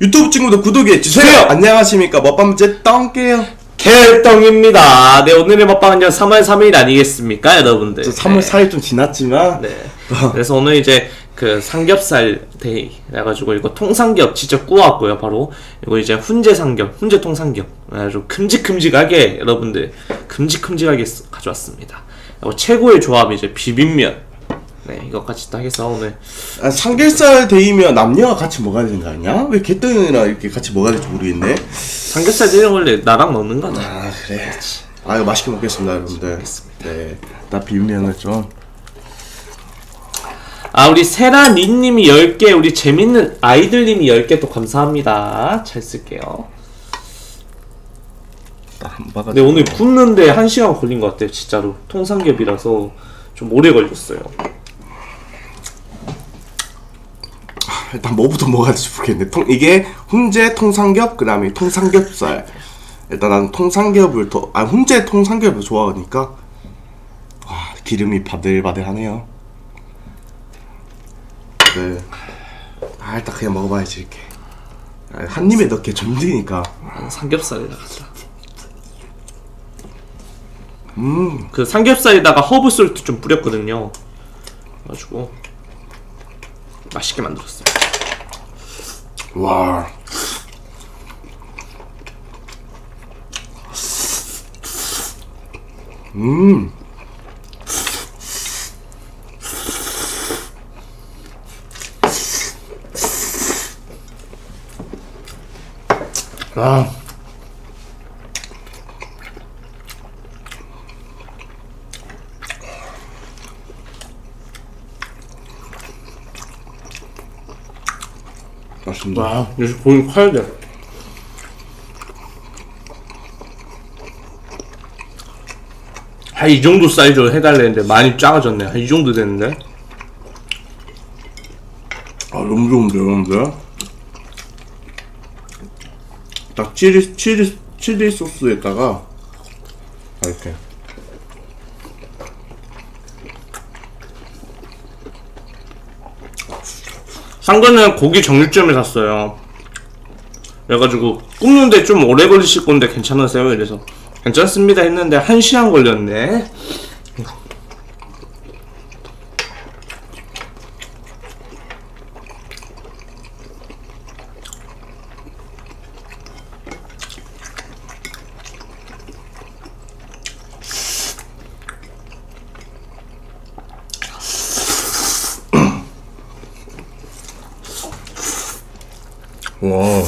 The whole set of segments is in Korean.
유튜브 친구들 구독해주세요! 주세요! 안녕하십니까. 먹방 BJ 똥게요. 켈떡입니다. 네, 오늘의 먹방은요, 3월 3일 아니겠습니까, 여러분들? 저 3월 네. 4일 좀 지났지만, 네. 그래서 오늘 이제 그 삼겹살 데이 해가지고 이거 통삼겹 직접 구워왔고요, 바로. 이거 이제 훈제 삼겹, 훈제 통삼겹. 아주 큼직큼직하게, 여러분들, 큼직큼직하게 쓰- 가져왔습니다. 그리고 최고의 조합, 이제 비빔면. 네, 이것까지 딱 해서 오늘. 아, 삼겹살 데이면 남녀가 같이 먹어야 되는 거 아니야? 왜 개똥이랑 이렇게 같이 먹어야 될지 모르겠네. 삼겹살 데이는 원래 나랑 먹는 거다. 아, 그래. 아, 이거 맛있게 먹겠습니다, 여러분들. 네. 나 비빔면을 좀. 아 우리 세라니님이 10개 우리 재밌는 아이들님이 10개 또 감사합니다 잘 쓸게요. 근데 오늘 굽는데 1시간 걸린 것 같아요 진짜로 통삼겹이라서 좀 오래 걸렸어요 일단 뭐부터 먹어야 될지 모르겠네. 통, 이게 훈제 통삼겹, 그 다음에 통삼겹살. 일단 난 통삼겹을 더, 아, 훈제 통삼겹을 좋아하니까. 와, 기름이 바들바들하네요. 네. 아, 일단 그냥 먹어봐야지, 이렇게. 아, 한 입에 좀 힘드니까. 나는 삼겹살에다가 음 그 삼겹살에다가 허브 솔트 좀 뿌렸거든요 그래가지고 맛있게 만들었어요 와. 음. 아. 맛있습니다. 와 역시 고기 커야 돼. 한이 정도 사이즈로 해달랬는데 많이 작아졌네. 한 이 정도 됐는데? 아 너무 좋은데 여러분들 딱 칠리 칠리 칠리 소스에다가 이렇게 산 거는 고기 정육점에 샀어요. 그래가지고 굽는데 좀 오래 걸리실 건데 괜찮으세요? 이래서 괜찮습니다 했는데 한 시간 걸렸네. 와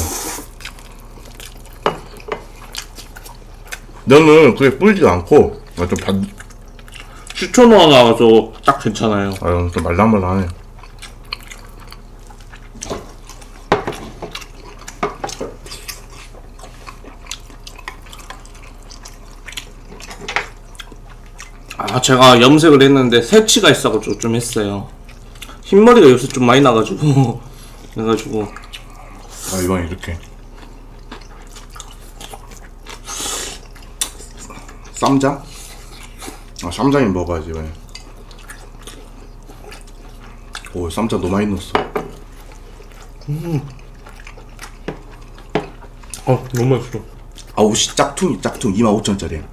너는 그게 뿌리지도 않고 아, 좀 반, 식초 넣어놔서 딱 괜찮아요. 아유 좀 말랑말랑하네 아 제가 염색을 했는데 새치가 있어가지고 좀 했어요. 흰머리가 요새 좀 많이 나가지고 그래가지고 아 이번에 이렇게 쌈장? 아 쌈장이 먹어야지 이번에 오 쌈장 너무 많이 넣었어 어 너무 맛있어. 아우 씨 짝퉁이 짝퉁 25,000원짜리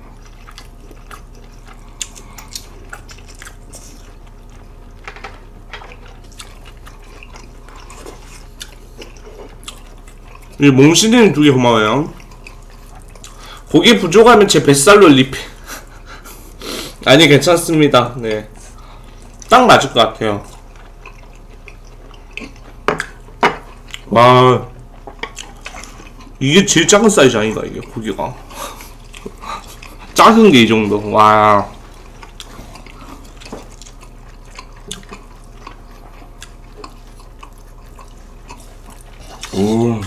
이 몽시님 두개 고마워요. 고기 부족하면 제 뱃살로 리필. 아니 괜찮습니다. 네. 딱 맞을 것 같아요. 와. 이게 제일 작은 사이즈 아닌가 이게 고기가. 작은 게 이 정도. 와. 오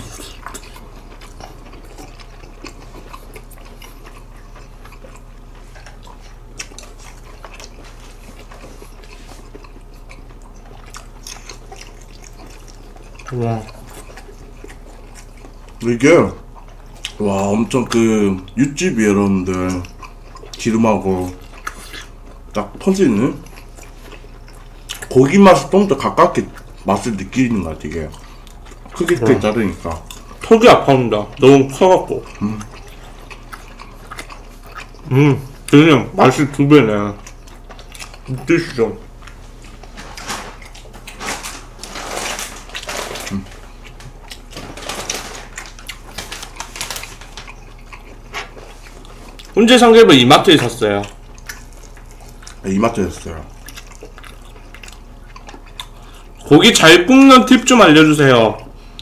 와. 이게 와 엄청 그 육즙이 여러분들 기름하고 딱 터지는 고기 맛이 좀 더 가깝게 맛을 느끼는 것 같아 이게 크게 크게 자르니까 턱이 아파온다. 너무 커갖고. 음, 그냥 맛이 두 배네. 드시죠. 훈제 삼겹을 이마트에 샀어요. 네, 이마트였어요. 고기 잘 굽는 팁 좀 알려주세요.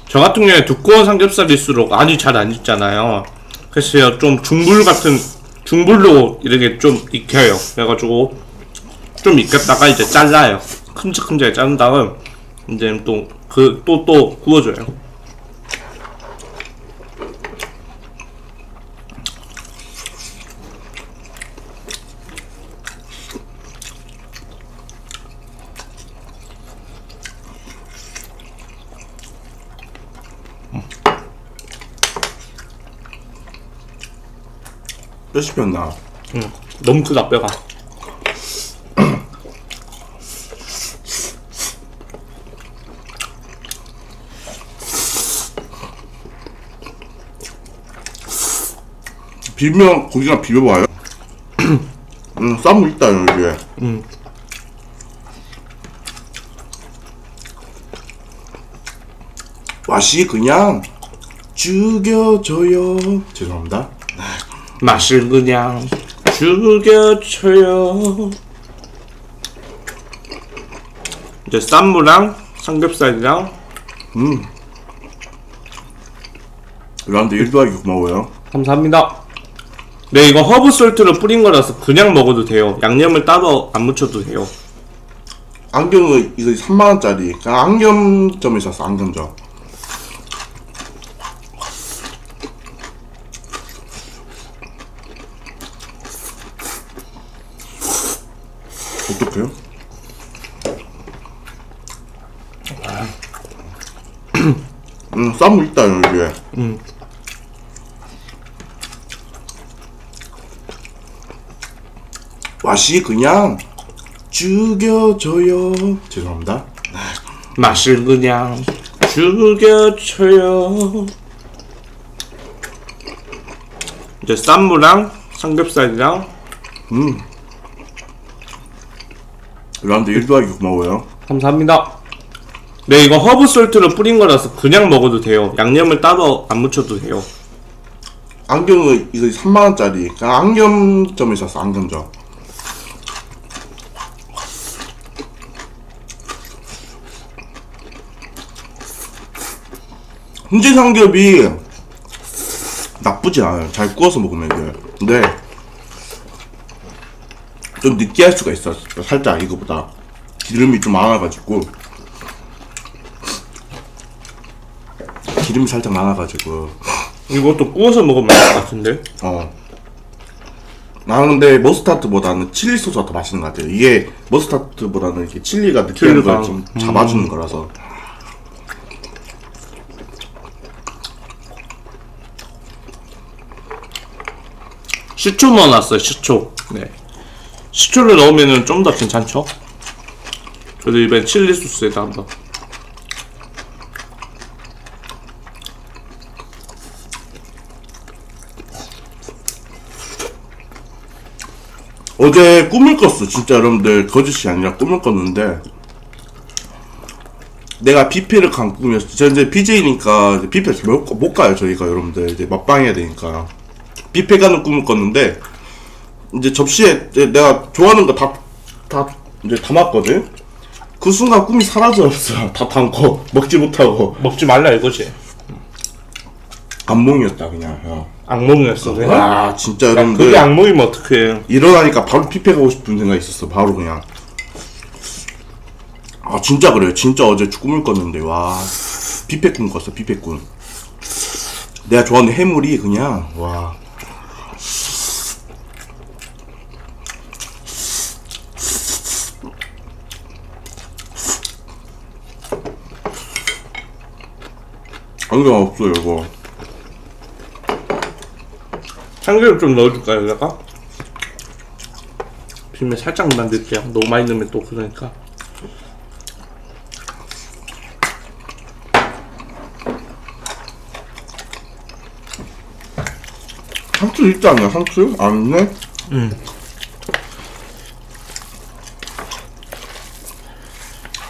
저 같은 경우에 두꺼운 삼겹살일수록 알이 잘 안 익잖아요. 그래서 좀 중불 같은 중불로 이렇게 좀 익혀요. 그래가지고 좀 익혔다가 이제 잘라요. 큼직큼직하게 자른 다음 이제 또 그 또 또 구워줘요. 뼈 씹혔나? 응. 너무 크다 뼈가. 비비면 고기가 비벼봐요. 음, 쌈무 있다 여기에. 음. 맛이 그냥 죽여줘요. 죄송합니다. 맛을 그냥 죽여줘요. 이제 쌈무랑 삼겹살이랑 음. 여러분들 1도하기 고마워요. 감사합니다. 네, 이거 herb salt를 뿌린 거라서 그냥 먹어도 돼요. 양념을 따로 안 묻혀도 돼요. 안경은 이거 3만원짜리. 그냥 안경점에 샀어, 안경점. 어떡해요? 음, 쌈무 있다, 여기에. 음. 맛이 그냥 죽여줘요. 죄송합니다. 맛을 그냥 죽여줘요. 이제 쌈무랑 삼겹살이랑 음. 여러분들 1도하기 고마워요. 감사합니다. 네, 이거 herb salt를 뿌린 거라서 그냥 먹어도 돼요. 양념을 따로 안 묻혀도 돼요. 안경은 이거 3만원짜리. 그냥 안경점에 샀어, 안경점. 훈제 삼겹이 나쁘지 않아요. 잘 구워서 먹으면 돼요. 근데 좀 느끼할 수가 있어. 살짝 이거보다 기름이 좀 많아가지고 기름이 살짝 많아가지고 이것도 구워서 먹으면 될것 같은데? 어. 나는 근데 머스타드보다는 칠리 소스가 더 맛있는 것 같아요. 이게 머스타드보다는 이렇게 칠리가 느끼한 칠리가, 걸좀 잡아주는 거라서. 시초 넣어놨어요, 시초. 네. 시초를 넣으면 좀 더 괜찮죠? 저도 이번엔 칠리 소스에다 한번. 어제 꿈을 꿨어. 진짜 여러분들 거짓이 아니라 꿈을 꿨는데 내가 뷔페를 간 꿈이었어. 저 이제 BJ니까 뷔페 못, 못 가요. 저희가 여러분들 이제 맛방해야 되니까 뷔페 가는 꿈을 꿨는데 이제 접시에 이제 내가 좋아하는 거 다 다 이제 담았거든. 그 순간 꿈이 사라졌어. 다 담고 먹지 못하고 먹지 말라 이거지. 감몽이었다 그냥. 형. 악몽이었어, 그냥. 와 진짜 야, 여러분들 그게 악몽이면 어떡해. 일어나니까 바로 뷔페 가고 싶은 생각이 있었어 바로 그냥 아 진짜 그래요 진짜 어제 꿈을 꿨는데 와 뷔페 꿈 꿨어 뷔페 꿈 내가 좋아하는 해물이 그냥 와 안경 없어요 이거 참기름 좀 넣어줄까요, 여기다가? 비면 살짝만 넣을게요. 너무 많이 넣으면 또 그러니까. 상추 있지 않나 상추? 안 있네? 음.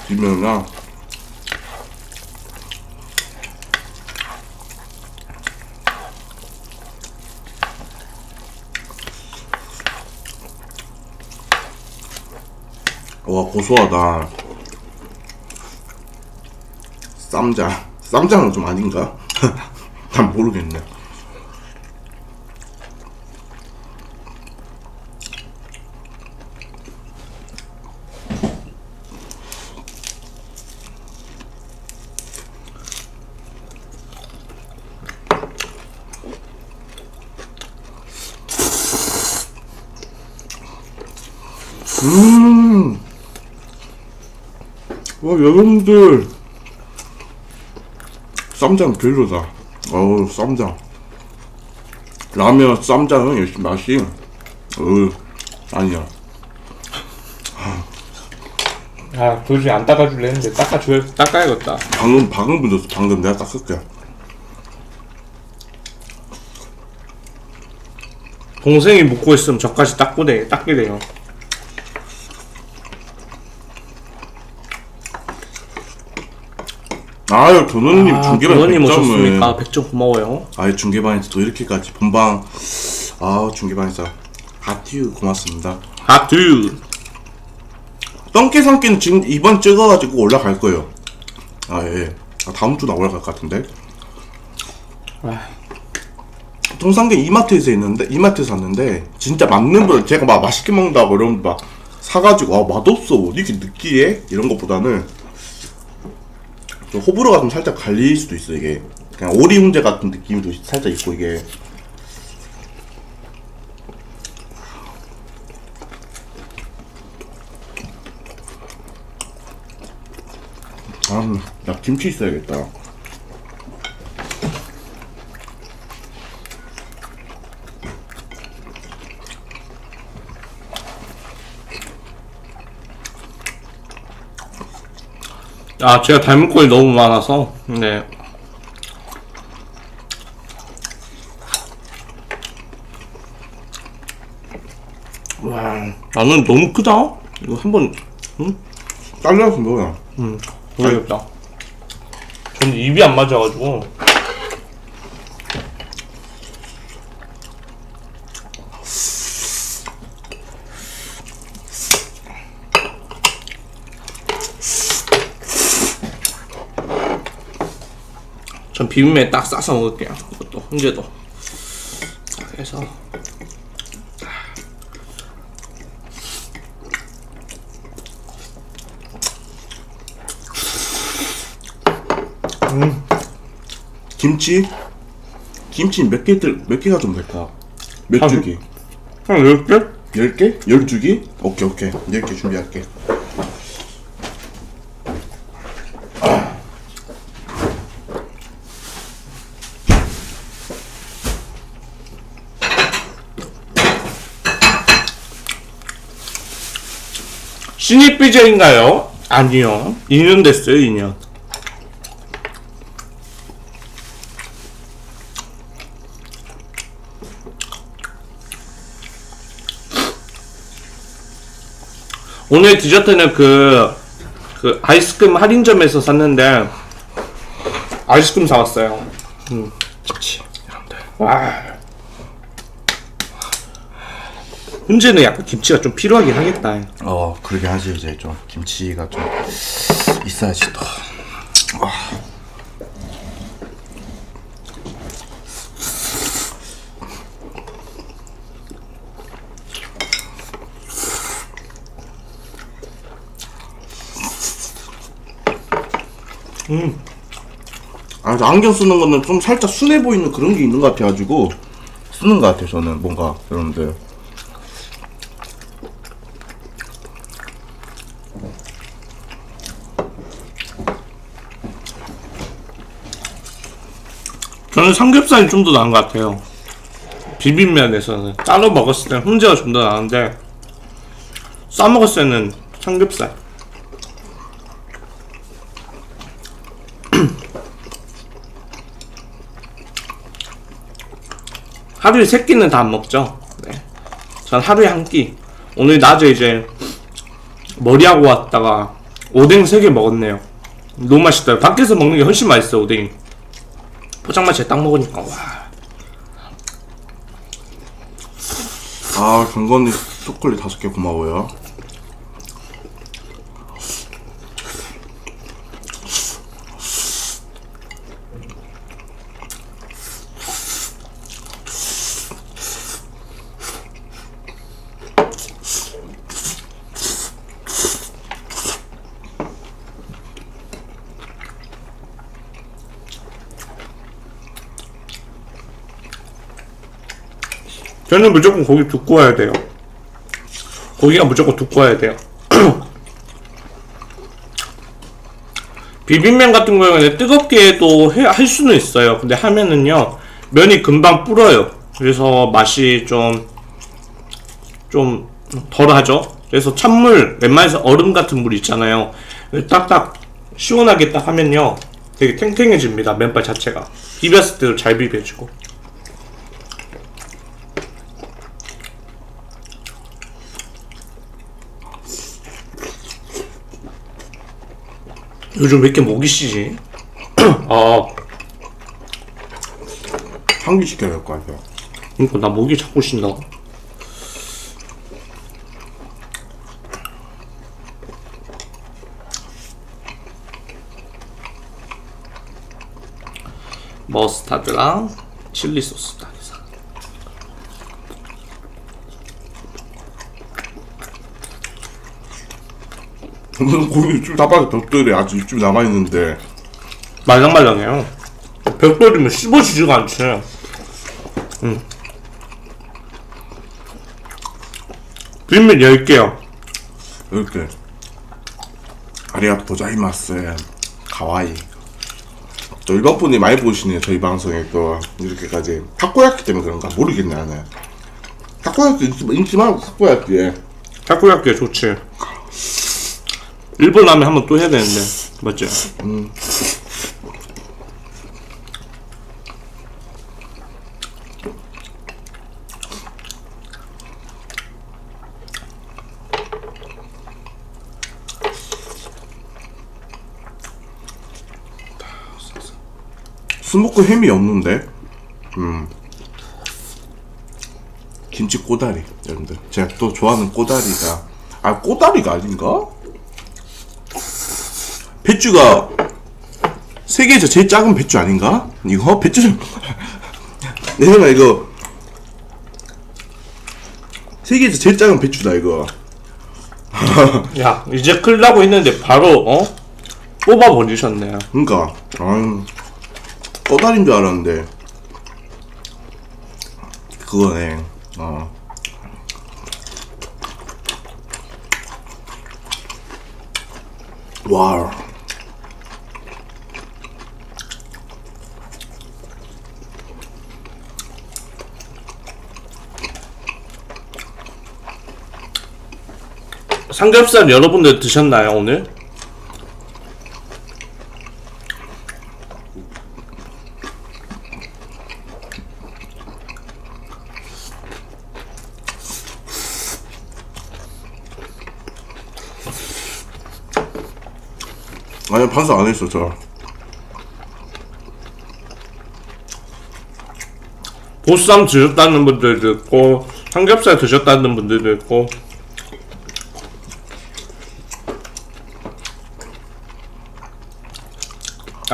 비면이나 와 고소하다. 쌈장. 쌈장은 좀 아닌가? 난 모르겠네 여러분들. 쌈장 별로다. 어우, 쌈장. 라면 쌈장은 역시 맛이, 어우, 아니야. 아 도저히 안 닦아줄래 했는데 닦아줘 닦아야겠다 방금, 방금 문졌어. 방금 내가 닦을게. 동생이 묻고 있으면 저까지 닦고 돼 닦게 돼요 아유, 도노님 중계반 부모님 100점을. 오셨습니까 100점 고마워요 아유, 중계반에서 또 이렇게까지 본방. 아우, 중계반에서. 하티유 고맙습니다. 하트 똥개 삼기는 지금 이번 찍어가지고 올라갈 거예요. 아 예. 아, 다음 주나 올라갈 것 같은데. 아, 통삼계 이마트에서 있는데 이마트에서 샀는데 진짜 맞는 분 제가 막 맛있게 먹는다고 이러면 막 사가지고 아 맛없어 뭐 이렇게 느끼해 이런 것보다는 좀 호불호가 좀 살짝 갈릴 수도 있어 이게. 그냥 오리 훈제 같은 느낌도 살짝 있고 이게. 아 나 김치 있어야겠다 아 제가 닮은 꼴이 너무 많아서 네 와, 나는 너무 크다. 이거 한번 잘라서 뭐야 음, 모르겠다. 저는 입이 안 맞아가지고. 전 비빔면에 딱 싸서 먹을게요. 이것도 훈제도. 그래서 김치 김치 몇 개들 몇 개가 좀 될까 몇 한- 주기 한 10개? 열 개? 열 주기? 오케이 오케이 열개 준비할게 신입 BJ인가요? 아니요. 2년 됐어요, 2년. 오늘 디저트는 그, 그 아이스크림 할인점에서 샀는데, 아이스크림 사왔어요. 김치 여러분들 와. 훈제는 약간 김치가 좀 필요하긴 하겠다. 어 그러게 하지 이제 좀 김치가 좀 있어야지 또. 아, 저 안경 쓰는 거는 좀 살짝 순해 보이는 그런 게 있는 것 같아가지고 쓰는 것 같아요 저는 뭔가 여러분들 저는 삼겹살이 좀 더 나은 것 같아요. 비빔면에서는 따로 먹었을 때는 훈제가 좀 더 나은데 싸 먹었을 때는 삼겹살. 하루에 세 끼는 다 안 먹죠. 네. 전 하루에 한 끼. 오늘 낮에 이제 머리하고 왔다가 오뎅 세 개 먹었네요. 너무 맛있다. 밖에서 먹는 게 훨씬 맛있어 오뎅이. 포장마차에 딱 먹으니까 와. 아 경건이 초콜릿 다섯 개 고마워요. 저는 무조건 고기 두꺼워야 돼요. 고기가 무조건 두꺼워야 돼요. 비빔면 같은 경우에는 뜨겁게 해도 해- 할 수는 있어요. 근데 하면은요, 면이 금방 불어요. 그래서 맛이 좀, 좀 덜하죠. 그래서 찬물, 웬만해서 얼음 같은 물 있잖아요. 딱딱 시원하게 딱 하면요, 되게 탱탱해집니다. 면발 자체가. 비볐을 때도 잘 비벼지고. 요즘 왜 이렇게 목이 쉬지? 아, 환기 시켜야 될것 같아요. 그니까 나 목이 자꾸 쉰다. 머스타드랑 칠리 소스 다 오늘 고기 입술 다 빠져 벽돌이 아직 입술 남아 있는데 말랑말랑해요. 벽돌이면 씹어지지가 않지. 음. 빈면 10개요. 이렇게 아리아 보자이마스 가와이 또 일반 분이 많이 보시네요 저희 방송에 또 이렇게까지 타코야키 때문에 그런가 모르겠네 나는 타코야키 인기, 많고 타코야키 타코야끼 좋지. 일본 라면 한번 또 해야 되는데. 맞지? 스모크 햄이 없는데 음 김치 꼬다리 여러분들 제가 또 좋아하는 꼬다리가 아 꼬다리가 아닌가? 배추가 세계에서 제일 작은 배추 아닌가? 이거 배추 좀 내 생각 이거 세계에서 제일 작은 배추다 이거 야, 이제 클 나고 있는데 바로, 어? 뽑아버리셨네. 그니까 아유 꼬다리인 줄 알았는데 그거네 어 와우 삼겹살 여러분들 드셨나요, 오늘? 아니 반성 안 했어 저 보쌈 드셨다는 분들도 있고, 삼겹살 드셨다는 분들도 있고,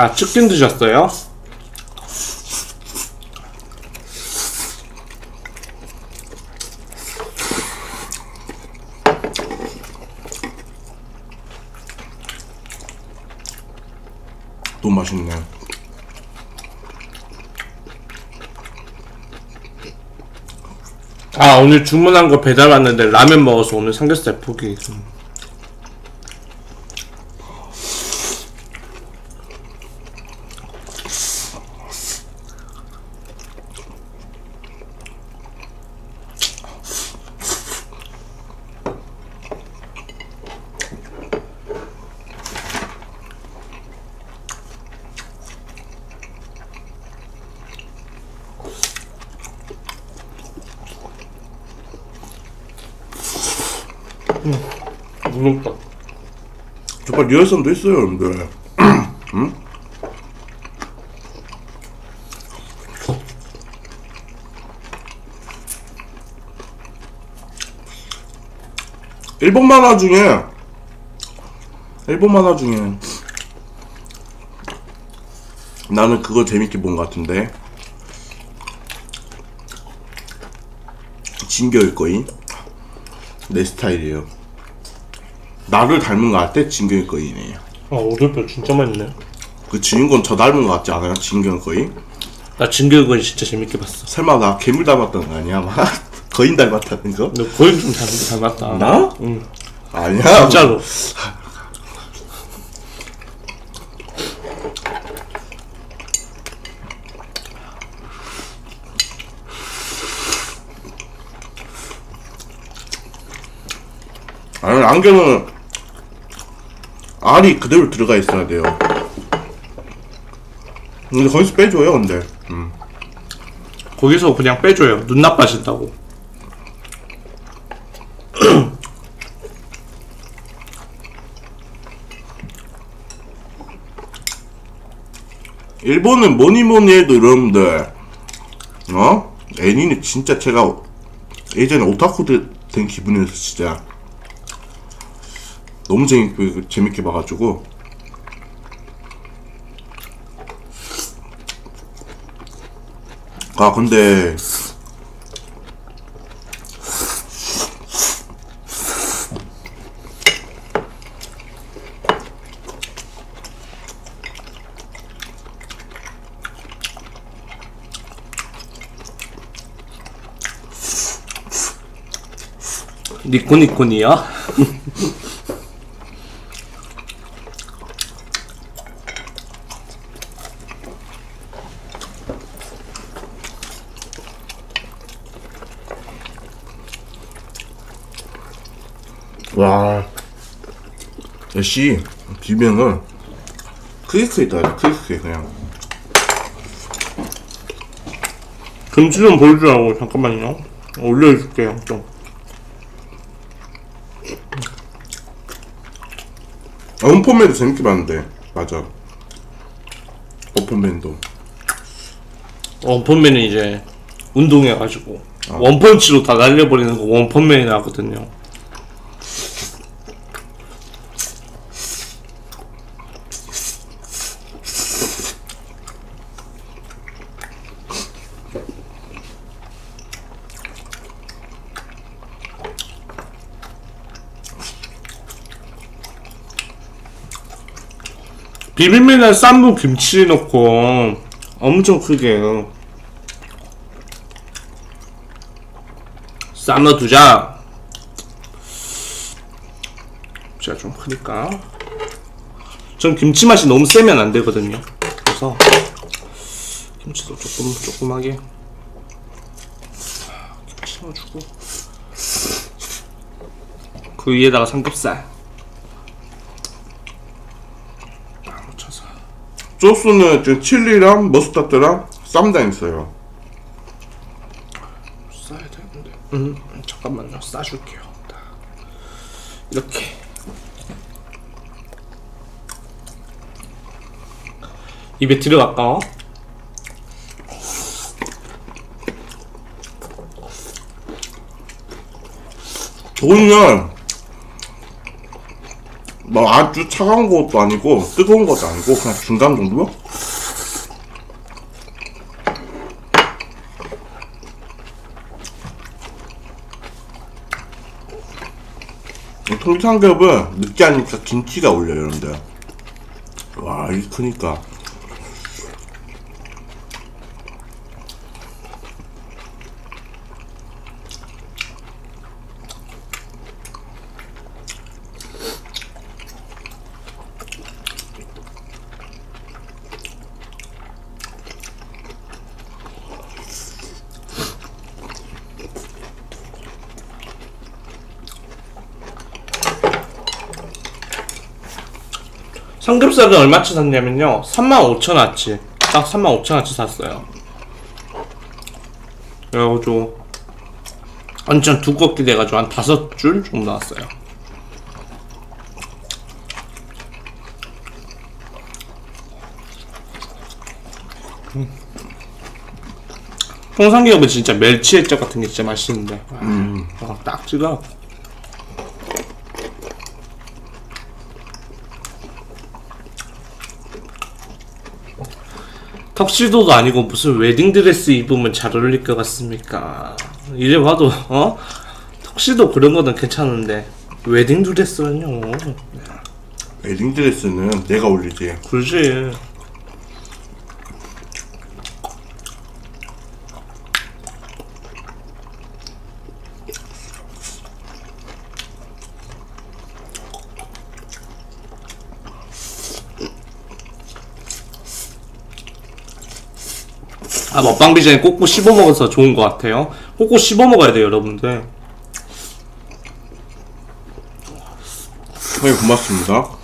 아, 치킨 드셨어요? 너무 맛있네 아, 오늘 주문한 거 배달 왔는데 라면 먹어서 오늘 삼겹살 포기. 리얼선도 있어요, 여러분들. 음? 일본 만화 중에 일본 만화 중에 나는 그거 재밌게 본 것 같은데 진격일 거임 내 스타일이에요 나를 닮은 것 같아 진격일 거이네 아 오돌뼈 진짜 맛있네. 그 주인공 저 닮은 것 같지 않아요? 진격일 거임 나 진격은 진짜 재밌게 봤어. 설마 나 괴물 닮았다는 거 아니야? 막 거인 닮았다는 거? 너 거의 좀 닮, 닮았다. 나? 응. 아니야 진짜로. 아니 안경은 알이 그대로 들어가 있어야 돼요 근데 거기서 빼줘요 근데 음. 거기서 그냥 빼줘요. 눈 나빠진다고. 일본은 뭐니 뭐니 해도 여러분들 어? 애니는 진짜 제가 예전에 오타쿠 되- 된 기분이어서 진짜 너무 재밌게, 재밌게 봐가지고 아 근데 니코니코니야? 와. 역시 비빔을 크게 크게 떠야 돼 크게 크게 그냥. 금치 좀 보여주라고 잠깐만요. 올려줄게요 좀. 아, 원펀맨도 재밌게 봤는데. 맞아. 원펀맨도. 원펀맨은 이제 운동해가지고 원펀치로 다 날려버리는 거 원펀맨이 나거든요. 비빔면에 쌈무 김치 넣고. 엄청 크게. 쌈 넣어두자. 제가 좀 크니까. 전 김치 맛이 너무 세면 안 되거든요. 그래서 김치도 조금 조그맣게. 김치 넣어주고. 그 위에다가 삼겹살 딱 묻혀서 소스는 지금 칠리랑 머스타드랑 쌈장 있어요 싸야 되는데. 음, 잠깐만요. 싸줄게요. 딱. 이렇게. 입에 들어갈까? 저거는 뭐 아주 차가운 것도 아니고 뜨거운 것도 아니고 그냥 중간 정도? 이 통삼겹은 느끼하니까 김치가 올려요 여러분들 와 이게 크니까 삼겹살은 얼마치 샀냐면요. 35,000원치. 딱 35,000원치 샀어요. 그래가지고 완전 두껍게 돼가지고 한 다섯 줄 정도 나왔어요. 음. 통삼겹은 진짜 멸치액젓 같은 게 진짜 맛있는데. 아, 음. 와, 딱 찍어. 턱시도도 아니고 무슨 웨딩드레스 입으면 잘 어울릴 것 같습니까? 이제 봐도 어? 턱시도 그런 거는 괜찮은데 웨딩드레스는요. 웨딩드레스는 내가 올리지. 그지. 아 먹방 비전에 꼭꼭 씹어 먹어서 좋은 것 같아요. 꼭꼭 씹어 먹어야 돼요, 여러분들. 네, 고맙습니다.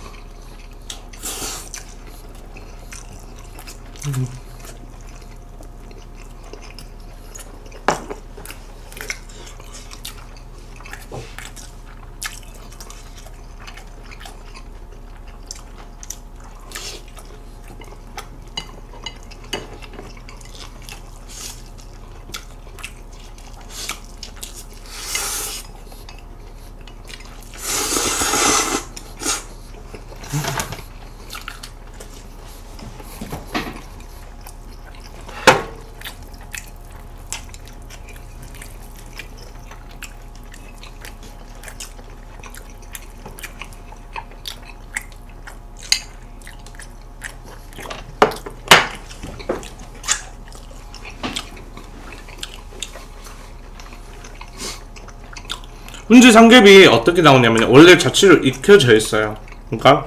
삼겹이 어떻게 나오냐면 원래 자체로 익혀져 있어요. 그러니까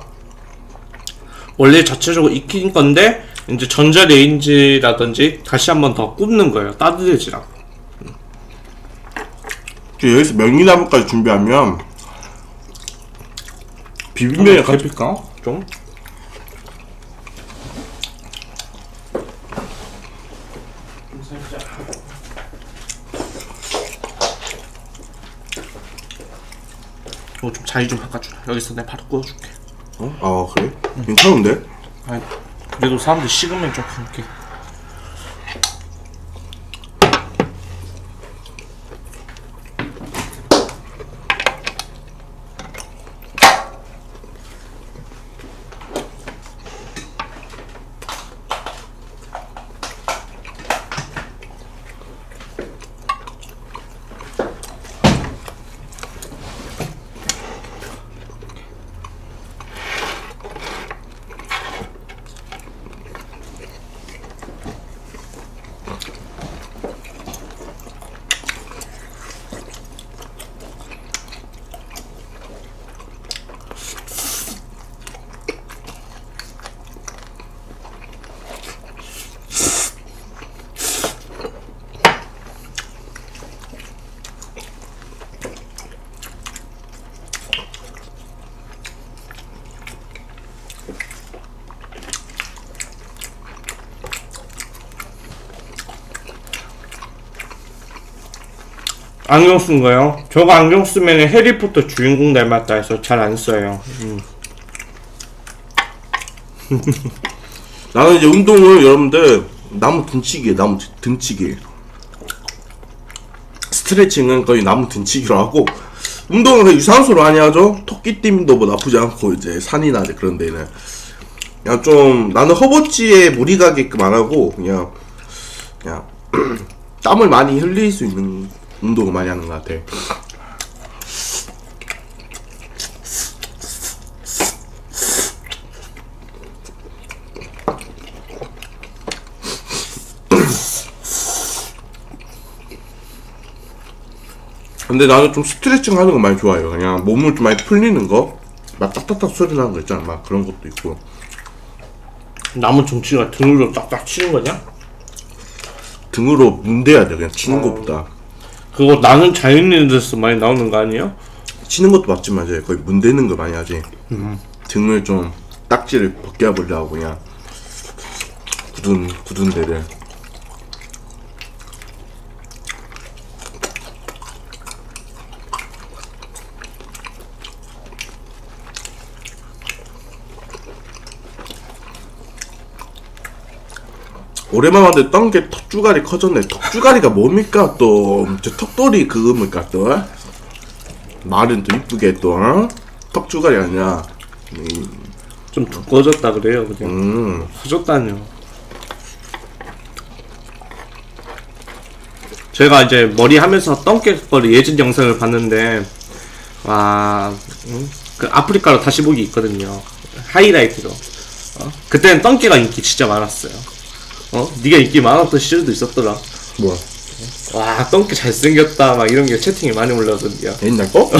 원래 자체적으로 익힌 건데 이제 전자레인지라든지 다시 한번 더 굽는 거예요. 따뜻해지라고. 여기서 명이나물까지 준비하면 같이 해볼까? 좀. 이거 좀 자리 좀 바꿔주라. 여기서 내가 바로 구워줄게. 어? 아 그래? 괜찮은데? 아니, 그래도 사람들 식으면 좀 그렇게. 안경 쓴 거요? 저거 안경 쓰면 해리포터 주인공 닮았다 해서 잘 안 써요. 음. 나는 이제 운동을 여러분들 나무 등치기 나무 등치기 스트레칭은 거의 나무 등치기로 하고 운동은 유산소로 많이 하죠 토끼띠도 뭐 나쁘지 않고 이제 산이나 이제 그런 데는 그냥 좀 나는 허벅지에 무리 가게끔 안 하고 그냥 그냥 땀을 많이 흘릴 수 있는 운동을 많이 하는 것 같아 근데 나는 좀 스트레칭 하는 거 많이 좋아해요. 그냥 몸을 좀 많이 풀리는 거. 막 딱딱딱 소리 나는 거 있잖아. 막 그런 것도 있고. 나무 정치가 등으로 딱딱 치는 거냐? 등으로 문대야 돼. 그냥 치는 것보다. 그거 나는 자연인들에서 많이 나오는 거 아니에요? 치는 것도 맞지만 이제 거의 문대는 거 많이 하지. 등을 좀 딱지를 벗겨보려고 그냥 굳은 굳은 데를. 오랜만에 왔는데 떤게 턱주가리 커졌네. 턱주가리가 뭡니까 또? 저 턱돌이 그겁니까 또? 말은 또 이쁘게 또 어? 턱주가리 아니야. 좀 두꺼워졌다 그래요 그냥 음. 커졌다뇨 제가 이제 머리 하면서 똥개거리 예전 영상을 봤는데 와, 음? 그 아프리카로 다시 보기 있거든요. 하이라이트로. 어? 그때는 똥개가 인기 진짜 많았어요. 어? 네가 인기 많았던 시절도 있었더라. 뭐야? 와, 똥개 잘생겼다. 막 이런 게 채팅에 많이 올라오던데요. 옛날 거?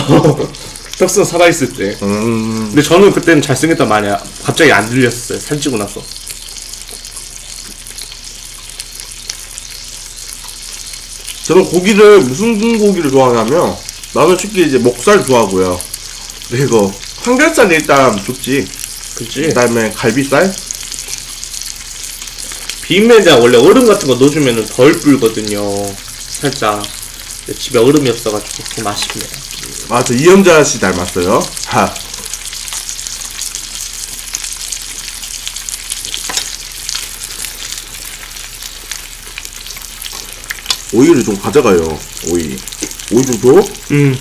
덕선 살아있을 때. 음. 근데 저는 그때는 잘생겼다 많이 갑자기 안 들렸어요. 살찌고 나서. 저는 고기를 무슨 고기를 좋아하냐면 나는 특히 이제 목살 좋아하고요. 그리고 삼겹살 일단 좋지. 그치? 그다음에 갈비살. 비빔면에다 원래 얼음 같은 거 넣어주면 덜 불거든요. 살짝. 집에 얼음이 없어가지고 좀 아쉽네요. 아, 저 이현자 씨 닮았어요. 하. 오이를 좀 가져가요. 오이. 오이 좀 줘? 음.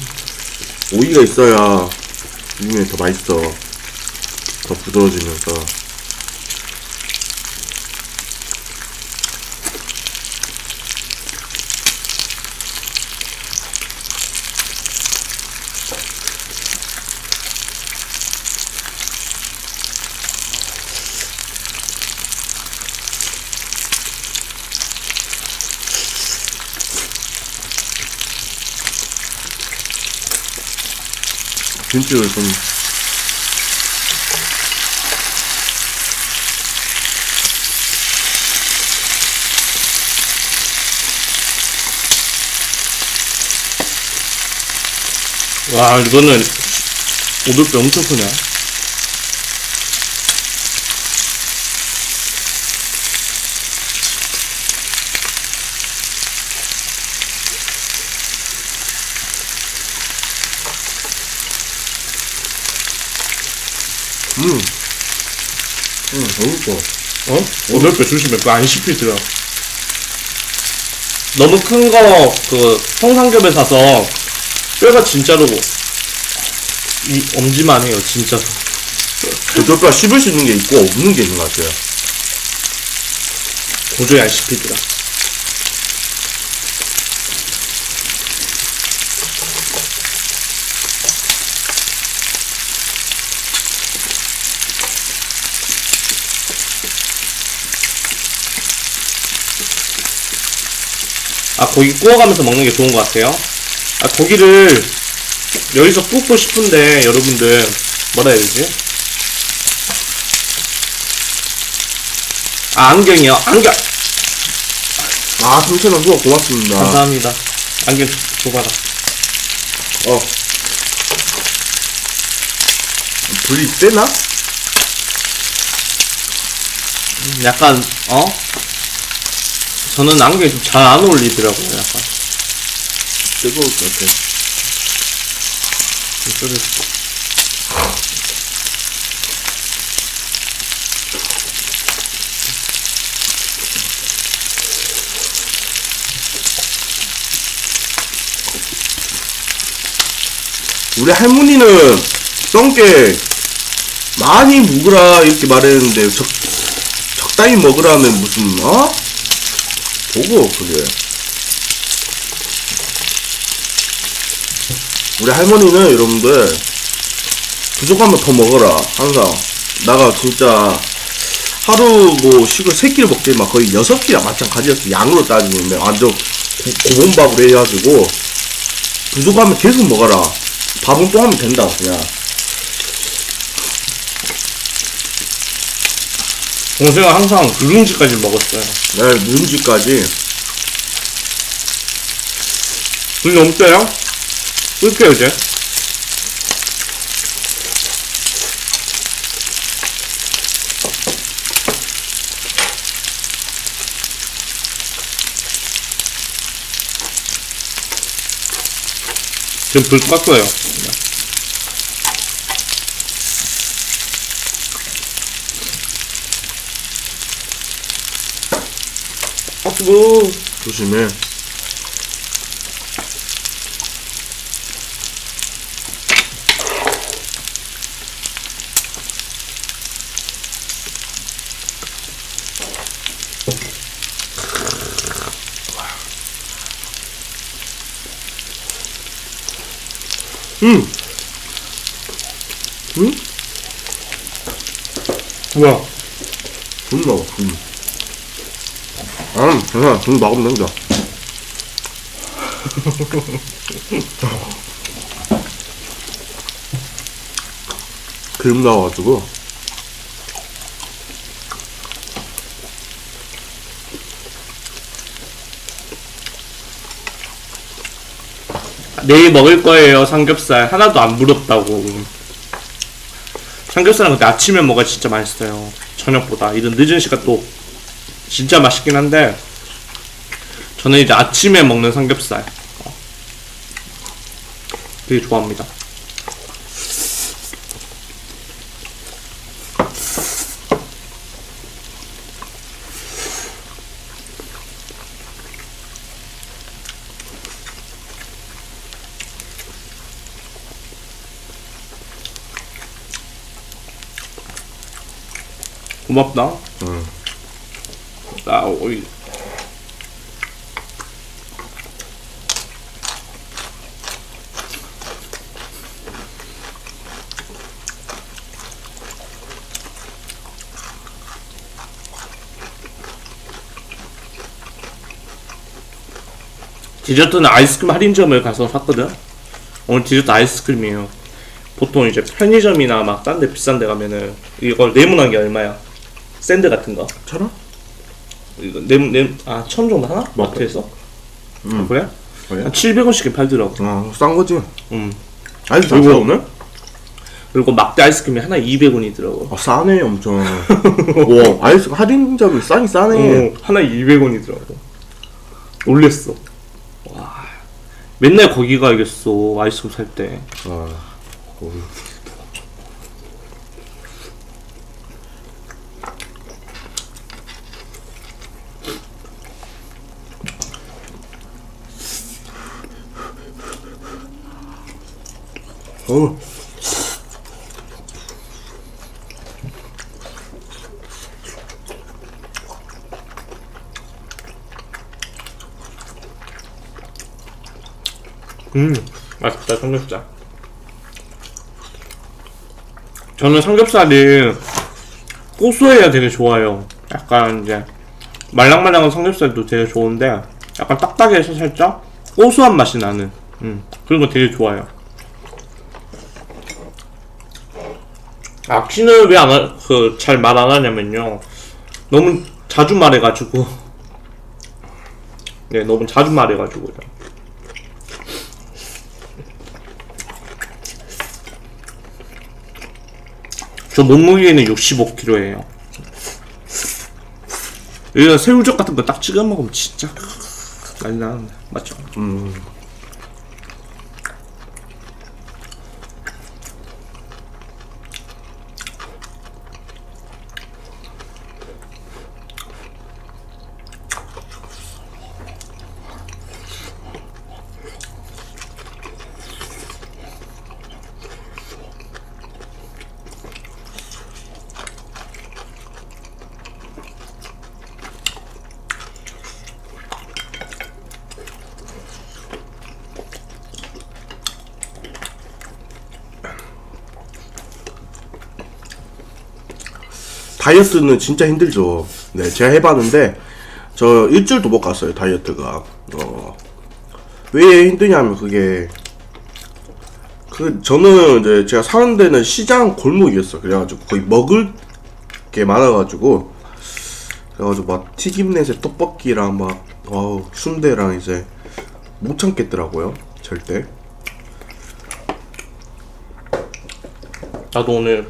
오이가 있어야 비빔면이 더 맛있어. 더 부드러워지면서. 김치를 좀 와, 이거는 오돌뼈 엄청 크네. 음. 음, 너무 좋아. 어? 오돌뼈 조심해. 그거 안 씹히더라. 너무 큰 거, 그, 통삼겹에 사서, 뼈가 진짜로, 이, 엄지만 해요, 진짜로. 저절뼈 씹을 수 있는 게 있고 없는 게 있는 것 같아요. 도저히 안 씹히더라. 아, 고기 구워가면서 먹는 게 좋은 것 같아요. 아, 고기를 여기서 굽고 싶은데, 여러분들, 뭐라 해야 되지? 아, 안경이요. 안경! 아, 삼천원 수고 고맙습니다. 감사합니다. 안경 줘봐라. 어. 불이 세나? 약간, 어? 저는 안경이 좀 잘 안 어울리더라고요, 약간. 뜨거울 것 같아. 이쪽에. 우리 할머니는 썬게 많이 먹으라 이렇게 말했는데 적, 적당히 먹으라면 무슨 어? 보고 그게? 우리 할머니는 여러분들 부족하면 더 먹어라 항상. 나가 진짜 하루 뭐 식을 세 끼를 먹지 만 거의 여섯 끼랑 마찬가지였어. 양으로 따지면 완전 고- 고본밥을 해가지고 부족하면 계속 먹어라. 밥은 또 하면 된다 그냥 동생은 항상 누룽지까지 먹었어요. 네 누룽지까지 불 너무 세요? 끌게요, 이제. 지금 불 껐어요. 뜨거. 조심해. 음, 뭐야? 군 먹어, 군. 아, 군 먹으면 된다. 기름 나와가지고. 내일 먹을 거예요 삼겹살. 하나도 안 부럽다고. 삼겹살은 근데 아침에 먹어야 진짜 맛있어요. 저녁보다. 이런 늦은 시간 또 진짜 맛있긴 한데 저는 이제 아침에 먹는 삼겹살 어. 되게 좋아합니다 고맙다 응. 나오 디저트는 아이스크림 할인점을 가서 샀거든. 오늘 디저트 아이스크림이에요. 보통 이제 편의점이나 막 딴 데 비싼 데 가면은 이걸 네모난 게 얼마야? 샌드 같은 거. 천 원? 이거 네모 네아 천 정도 하나? 마트에서? 음. 아, 그래? 그래? 한 700원씩에 팔더라고. 아, 싼 거지. 음. 그리고- 오늘? 그리고 막대 아이스크림이 하나 200원이더라고. 아, 싸네, 엄청. 와, 아이스 할인점이 싸긴 싸네. 어, 하나 200원이더라고. 놀랬어. 와. 맨날 거기 가야겠어. 아이스크림 살 때. 아, 어휴. 어. 음, 맛있다, 삼겹살. 저는 삼겹살이 고소해야 되게 좋아요. 약간 이제 말랑말랑한 삼겹살도 되게 좋은데 약간 딱딱해서 살짝 고소한 맛이 나는 음, 그런 거 되게 좋아요. 아키는 왜 안, 그, 잘 말 안 하냐면요. 너무 자주 말해가지고. 네, 너무 자주 말해가지고요. 저 몸무게는 65kg예요. 이런 새우젓 같은 거 딱 찍어 먹으면 진짜 난리 나는데 맞죠? 음. 다이어트는 진짜 힘들죠. 네, 제가 해봤는데 저 일주일도 못 갔어요 다이어트가. 어, 왜 힘드냐면 그게 그 저는 이제 제가 사는 데는 시장 골목이었어. 그래가지고 거의 먹을 게 많아가지고 그래가지고 막 튀김넷에 떡볶이랑 막 어우 순대랑 이제 못 참겠더라고요. 절대. 나도 오늘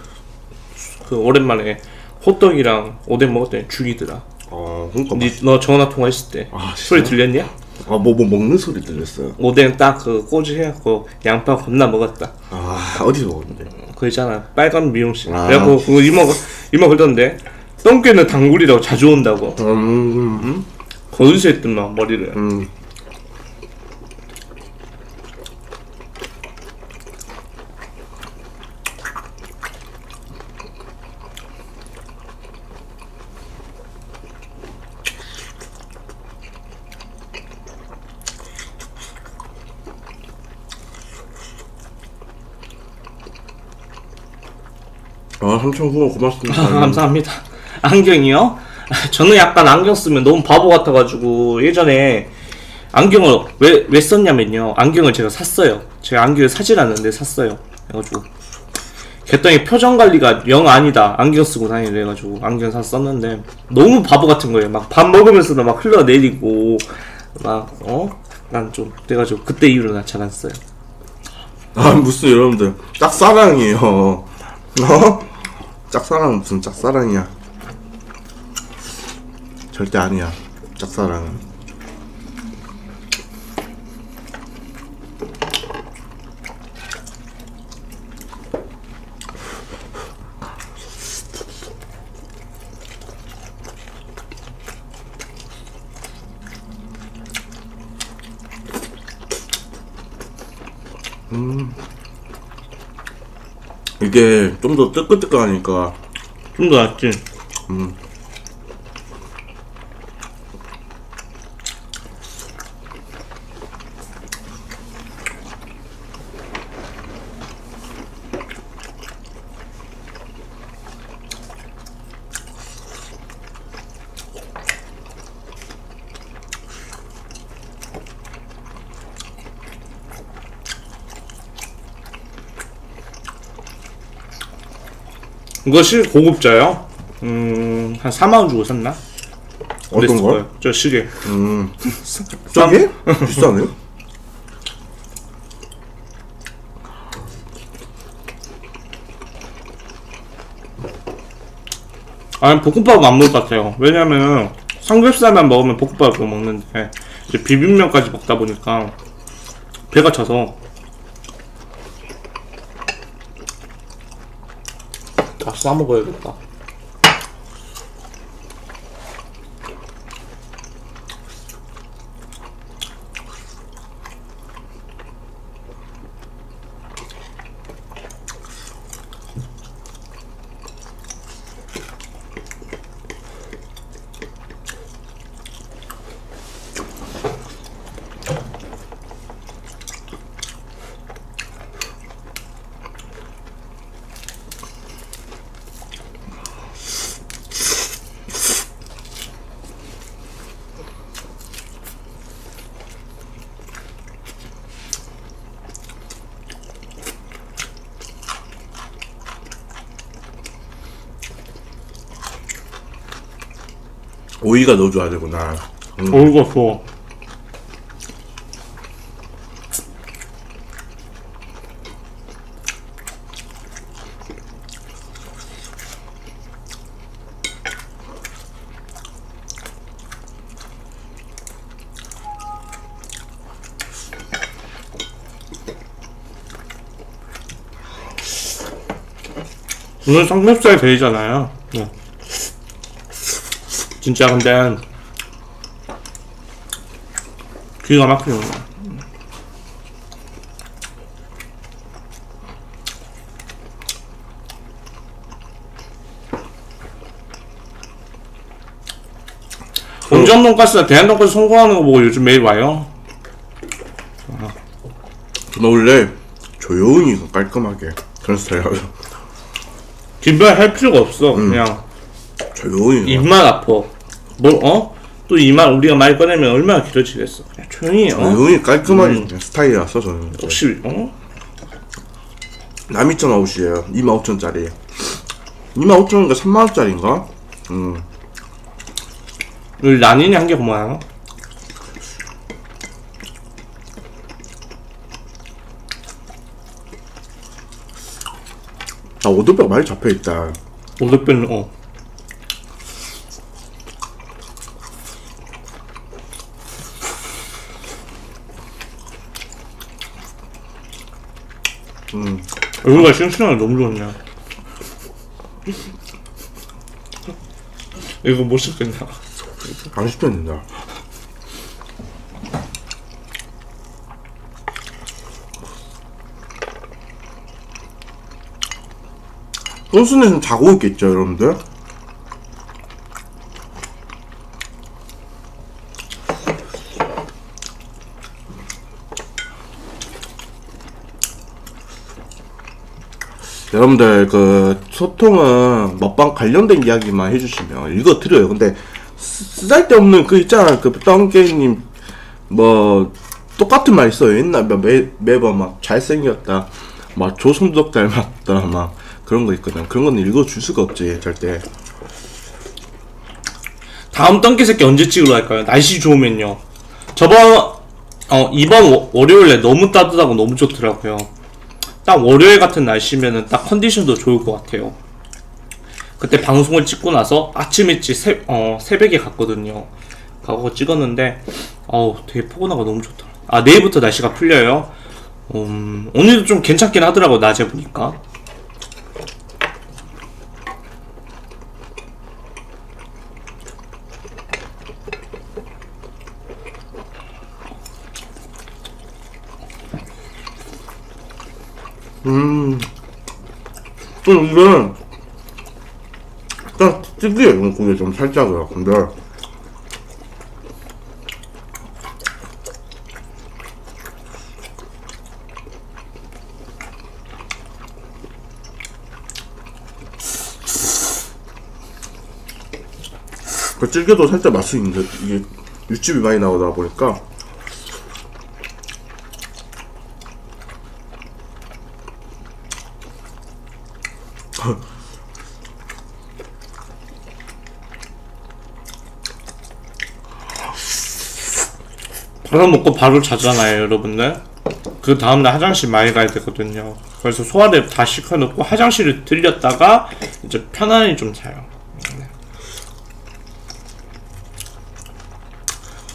그 오랜만에 호떡이랑 오뎅 먹었더니 죽이더라. 어, 그러니까 니, 너 전화 통화했을 때 아, 소리 들렸냐? 아 뭐 뭐 먹는 소리 들렸어요. 오뎅 딱 그 꼬지 해갖고 양파 겁나 먹었다. 아 어디서 먹었는데? 그거 있잖아 빨간 미용실. 아. 그래갖고 그거 이모가 이모 그러던데 똥개는 단골이라고 자주 온다고. 음, 건수했더만 머리를. 음. 아, 삼천 후원 고맙습니다. 아, 감사합니다. 안경이요? 저는 약간 안경 쓰면 너무 바보 같아가지고 예전에 안경을 왜, 왜 썼냐면요. 안경을 제가 샀어요. 제가 안경을 사질 않는데 샀어요. 그래가지고 그랬더니 표정 관리가 영 아니다. 안경 쓰고 다니래 가지고 안경 사 썼는데 너무 바보 같은 거예요. 막 밥 먹으면서도 막 흘러내리고 막 어? 난 좀 그래가지고 그때 이후로 나 잘 안 써요. 아 무슨 여러분들 짝사랑이에요 어? 짝사랑 무슨 짝사랑이야? 절대 아니야. 짝사랑은 이게 좀 더 뜨끈뜨끈하니까 좀 더 낫지. 이것이 고급자요. 음, 한 4만원 주고 샀나? 어떤? 거예요. 저 시계. 싸게? 비싸네? 아니, 볶음밥은 안 먹을 것 같아요. 왜냐면, 삼겹살만 먹으면 볶음밥을 못 먹는데, 이제 비빔면까지 먹다 보니까, 배가 차서. 아, 싸먹어야겠다. 오이가 넣어줘야 되구나 음. 어, 이거 좋아. 오늘 삼겹살 데이잖아요. 네. 진짜 근데 기가 막히네. 온전 돈가스나 대한 돈가스 성공하는 거 보고 요즘 매일 와요. 너 원래 조용히 깔끔하게 그런 스타일이라서 긴발할 필요가 없어. 그냥 조용히 입만 아파. 뭘 어? 또 이만 우리가 말 꺼내면 얼마나 길어지겠어. 그냥 조용히 해, 어? 조용히 깔끔한 스타일이라서 저는 혹시 어? 남이천 아웃이에요 25,000짜리 25,000원인가 3만원짜리인가? 음 여기 라닌이 한개 고마워요. 아 오돌뼈 많이 잡혀있다 오돌뼈는 어. 여기가 싱싱하게 너무 좋냐? 이거 못 씻겠냐? 안 씻겠는다 소스는 자고 있겠죠 여러분들? 여러분들 그 소통은 먹방 관련된 이야기만 해주시면 읽어 드려요. 근데 쓰- 쓸데없는 그 있잖아 그 덩게님 뭐 똑같은 말 있어요. 옛날 매, 매 매번 막 잘생겼다, 막 조선족 닮았다, 막 그런 거 있거든. 그런 건 읽어줄 수가 없지 절대. 다음 던기 새끼 언제 찍으러 할까요? 날씨 좋으면요. 저번 어 이번 워- 월요일에 너무 따뜻하고 너무 좋더라고요. 딱 월요일 같은 날씨면은 딱 컨디션도 좋을 것 같아요. 그때 방송을 찍고 나서 아침 일찍 새, 어, 새벽에 갔거든요. 가고 찍었는데 어우 되게 포근하고 너무 좋더라. 아 내일부터 날씨가 풀려요. 음, 오늘도 좀 괜찮긴 하더라고 낮에 보니까. 좀 이건 일단 특이해 이건 그게 좀 살짝이야. 근데 그 찔겨도 살짝 맛이 있는데 이게 육즙이 많이 나오다 보니까 바로 먹고 바로 자잖아요, 여러분들. 그 다음날 화장실 많이 가야 되거든요. 그래서 소화를 다 시켜놓고 화장실을 들렸다가 이제 편안히 좀 자요. 네.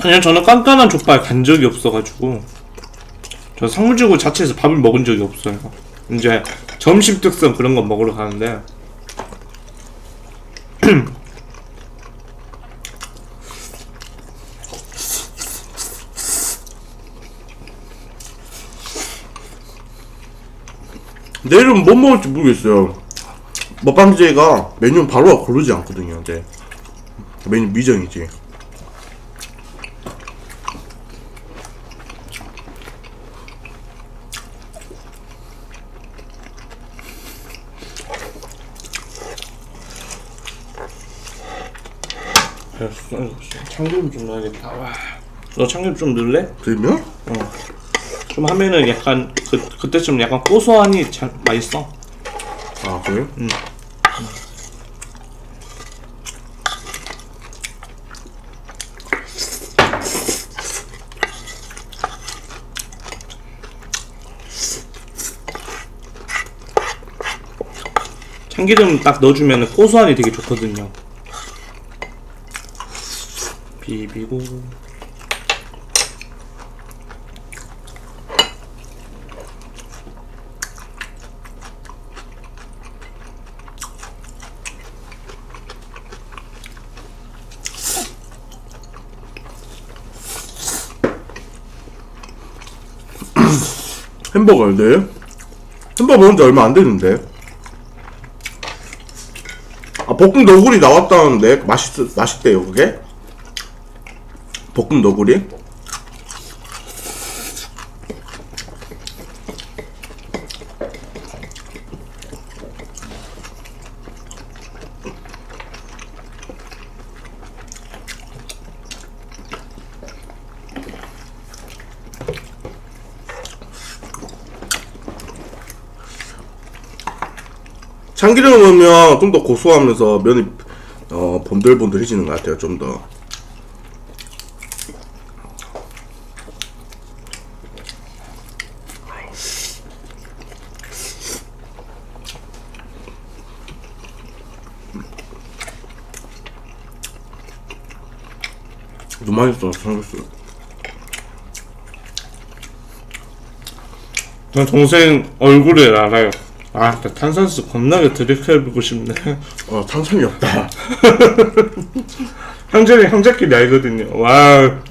아니요, 저는 깐깐한 족발 간 적이 없어가지고 저 상무지구 자체에서 밥을 먹은 적이 없어요. 이제 점심 특선 그런 거 먹으러 가는데 내일은 뭐 먹을지 모르겠어요. 먹방제가 메뉴 바로 고르지 않거든요. 이제 메뉴 미정이지. 참기름 좀 넣어야겠다. 와. 너 참기름 좀 넣을래? 그러면 좀 하면은 약간 그 그때쯤 약간 고소하니 잘 맛있어. 아 그래? 참기름 딱 넣어주면 고소하니 되게 좋거든요. 비비고 햄버거인데 햄버거 먹은 지 얼마 안 됐는데. 아 볶음 너구리 나왔다는데 맛있 맛있대요 그게? 볶음 너구리? 참기름을 넣으면 좀 더 고소하면서 면이 어, 본들본들해지는 것 같아요 좀 더. 너무 맛있어 삼겹살. 저 동생 얼굴을 알아요. 아, 나 탄산수 겁나게 들이켜보고 싶네. 어 탄산이 없다. 형제는 형제끼리 알거든요. 와,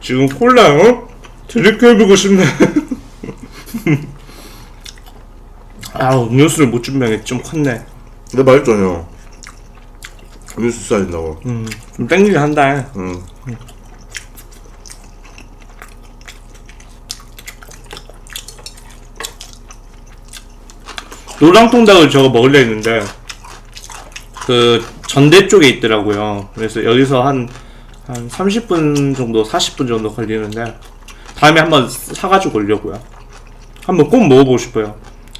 지금 콜라, 어? 들이켜보고 싶네. 아, 음료수를 못 준비한 게좀 컸네. 근데 맛있잖아요. 뉴스 써야 된다고. 음, 좀 땡기긴 한다. 응. 노랑통닭을 저거 먹으려 했는데 그 전대 쪽에 있더라고요. 그래서 여기서 한, 한 30분 정도, 40분 정도 걸리는데 다음에 한번 사가지고 오려고요. 한번 꼭 먹어보고 싶어요.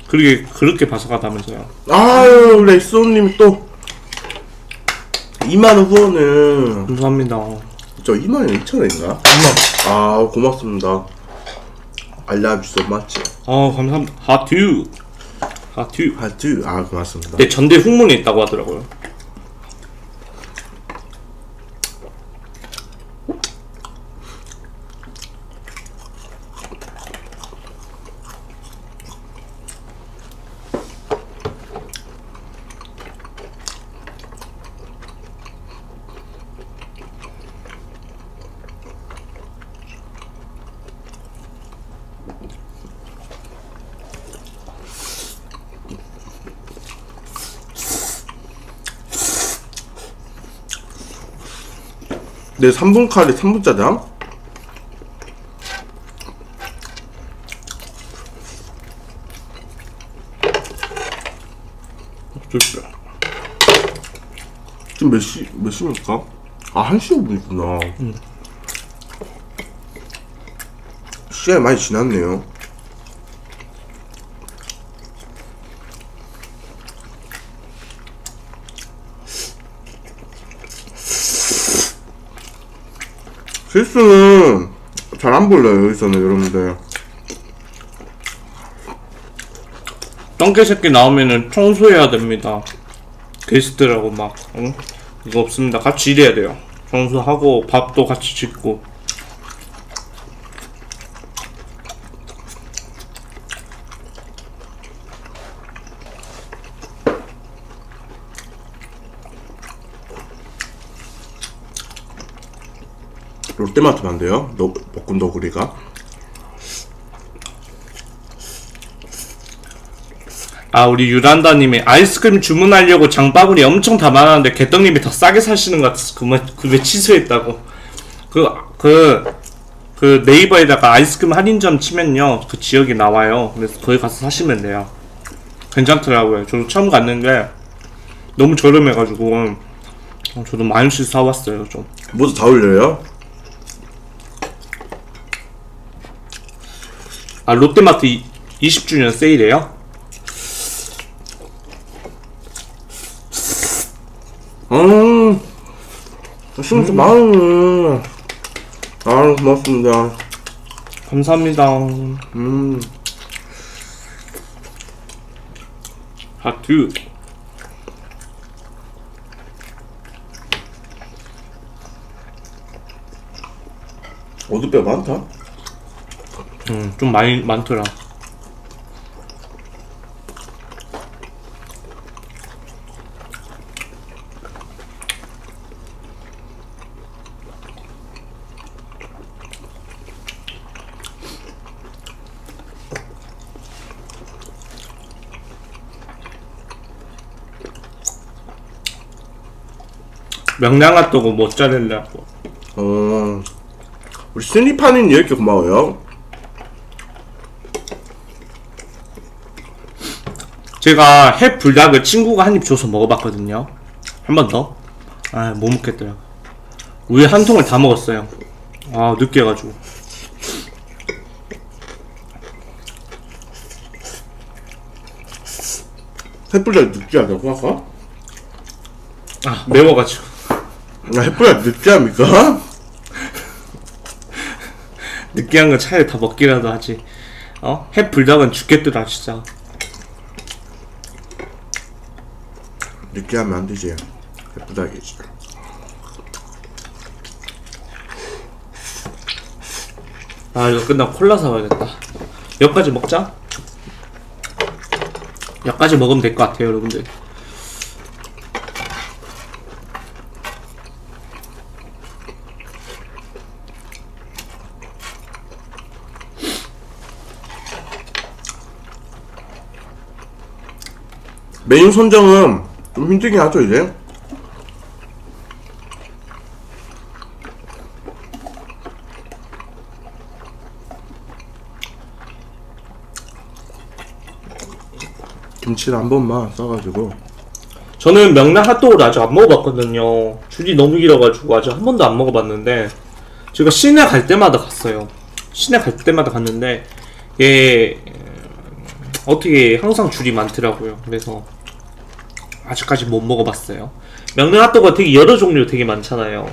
그렇게 그렇게 바삭하다면서요. 아유, 렉소님 또 2만원 후원은 감사합니다. 저 2만원 2천원인가? 아, 고맙습니다. I love you so much. 어 감사합니다. 하트 하트. 하트. 아, 고맙습니다. 네 전대 훅문에 있다고 하더라고요. 내 3분 카레 3분 짜장? 지금 몇 시, 몇 시입니까? 아, 1시 5분이구나. 시간이 많이 지났네요. 실수는 잘 안 불러요, 여기서는 여러분들. 똥개 새끼 나오면은 청소해야 됩니다. 게스트라고 막 응? 이거 없습니다. 같이 일해야 돼요. 청소하고 밥도 같이 짓고. 롯데마트 만돼요? 너, 볶음 너구리가? 아 우리 유란다님이 아이스크림 주문하려고 장바구니 엄청 담아놨는데 개떡님이 더 싸게 사시는 것 같아서 그만 그왜 취소했다고. 그 그 그 네이버에다가 아이스크림 할인점 치면요 그 지역이 나와요. 그래서 거기 가서 사시면 돼요. 괜찮더라고요. 저도 처음 갔는데 너무 저렴해가지고 어, 저도 많이씩 사왔어요 좀. 모두 다 올려요? 아 롯데마트 이, 20주년 세일이에요? 음, 진짜 많은. 아, 고맙습니다. 감사합니다. 음, 하트. 오드뼈 많다? 음, 좀 많이 많더라. 명량핫도그 모짜렐라고 어, 우리 스니파님 이렇게 고마워요. 제가 해 불닭을 친구가 한 입 줘서 먹어봤거든요. 한 번 더. 아, 못 먹겠더라고. 우유 한 통을 다 먹었어요. 아, 느끼해가지고. 햇불닭 느끼하다고 아까? 아, 매워가지고. 아, 햇불닭 느끼합니까? 느끼한 거 차라리 다 먹기라도 하지. 어? 해 불닭은 죽겠더라, 진짜. 느끼하면 안 되지. 햇불닭이지. 아, 이거 끝나고 콜라 사와야겠다. 여기까지 먹자. 여기까지 먹으면 될 것 같아요, 여러분들. 메뉴 선정은 좀 힘들긴 하죠 이제 김치를 한 번만 싸가지고 저는 명란 핫도그를 아직 안 먹어봤거든요. 줄이 너무 길어가지고 아직 한 번도 안 먹어봤는데 제가 시내 갈 때마다 갔어요. 시내 갈 때마다 갔는데 얘 어떻게 항상 줄이 많더라고요. 그래서 아직까지 못 먹어봤어요. 명란 핫도그가 되게 여러 종류 되게 많잖아요.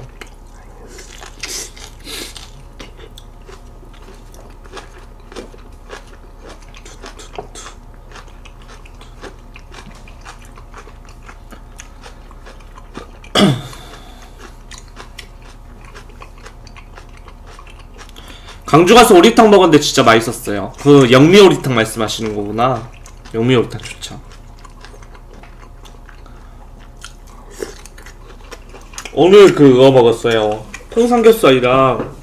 강주 가서 오리탕 먹었는데 진짜 맛있었어요. 그 영미 오리탕 말씀하시는 거구나. 영미 오리탕 좋죠. 오늘 그거 먹었어요. 통삼겹살이랑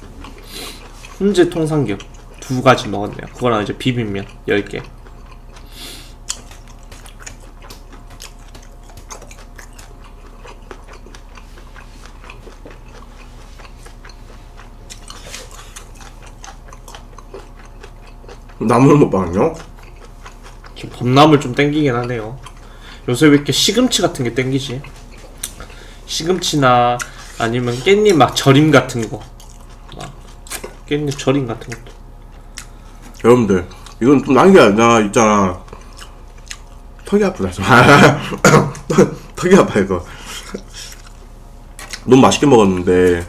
훈제 통삼겹 두 가지 먹었네요. 그거랑 이제 비빔면 10개. 나물 먹방요? 좀 봄나물 좀 땡기긴 하네요. 요새 왜 이렇게 시금치 같은 게 땡기지? 시금치나 아니면 깻잎 막 절임 같은 거. 막 깻잎 절임 같은 것도. 여러분들 이건 좀 난게 아니라 있잖아 턱이 아프다 좀 턱이 아파 이거 너무 맛있게 먹었는데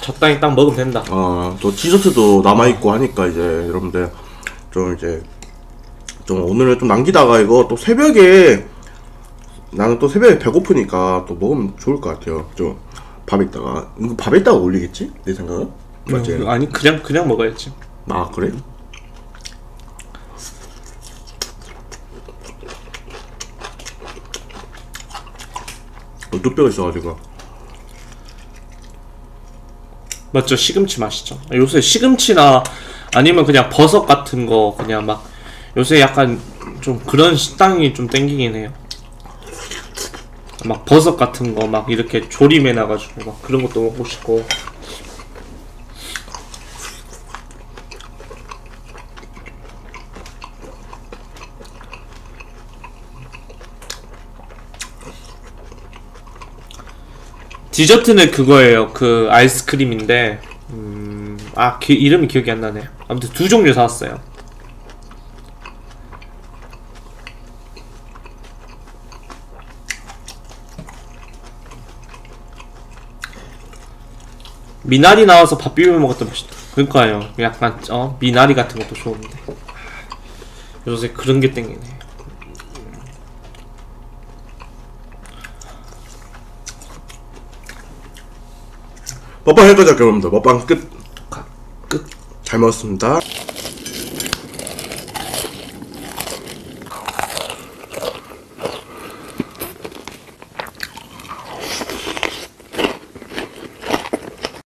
적당히 딱 먹으면 된다. 어또 디저트도 남아있고 하니까 이제 여러분들 좀 이제 좀 오늘은 좀 남기다가 이거 또 새벽에 나는 또 새벽에 배고프니까 또 먹으면 좋을 것 같아요 좀 밥에다가 이거 밥에다가 올리겠지? 내 생각은? 맞지? 아니 그냥 그냥 먹어야지. 아 그래? 어, 뚝배가 있어가지고 맞죠? 시금치 맛있죠. 요새 시금치나 아니면 그냥 버섯 같은 거 그냥 막 요새 약간 좀 그런 식당이 좀 땡기긴 해요. 막 버섯 같은 거 막 이렇게 조림해 놔가지고 막 그런 것도 먹고 싶고. 디저트는 그거예요. 그 아이스크림인데, 음, 아, 기, 이름이 기억이 안 나네. 아무튼 두 종류 사왔어요. 미나리 나와서 밥 비벼 먹었던 맛있다. 그러니까요. 약간 어 미나리 같은 것도 좋은데. 요새 그런 게 땡기네. 먹방 할 거죠 여러분들 먹방 끝 끝. 잘 먹었습니다